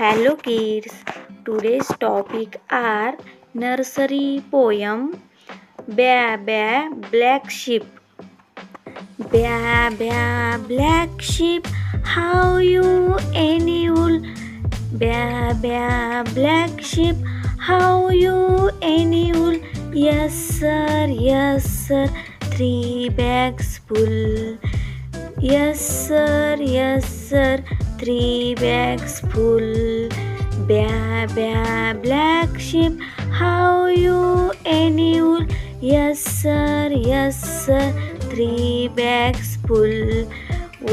Hello kids today's topic are nursery poem baa baa black sheep baa baa black sheep have you any wool baa baa black sheep have you any wool yes sir yes sir three bags full yes sir yes sir three bags full. Baa baa black sheep, how you annual? Yes sir, yes sir, three bags full.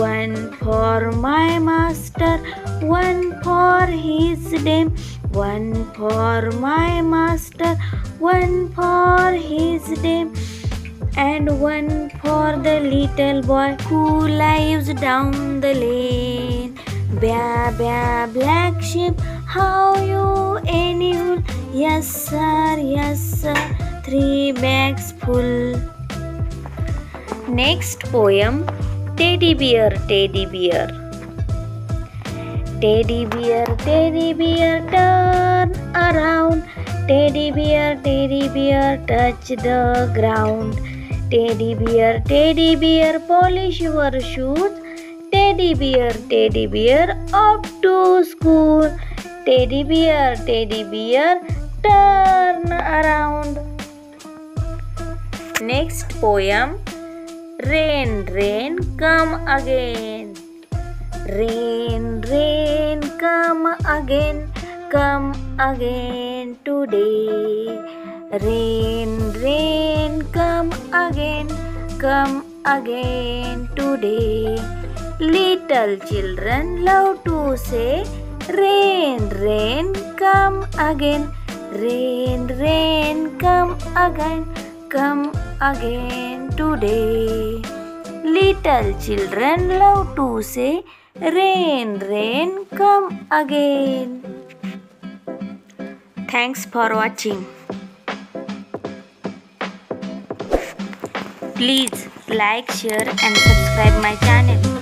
One for my master, one for his dame. One for my master, one for his dame and one for the little boy who lives down the lane. Baa baa black sheep, how you annual? Yes sir, yes sir, three bags full. Next poem, Teddy Bear, Teddy Bear. Teddy bear, teddy bear, turn around. Teddy bear, teddy bear, touch the ground. Teddy bear, teddy bear, polish your shoes. Teddy bear, teddy bear, off to school. Teddy bear, teddy bear, turn around. Next poem Rain, rain, come again. Rain, rain, come again, come again today. Rain, rain, come again, come again today. Little children love to say, Rain, rain, come again. Rain, rain, come again, come again today. Little children love to say, Rain, rain, come again. Thanks for watching. Please like, share, and subscribe my channel.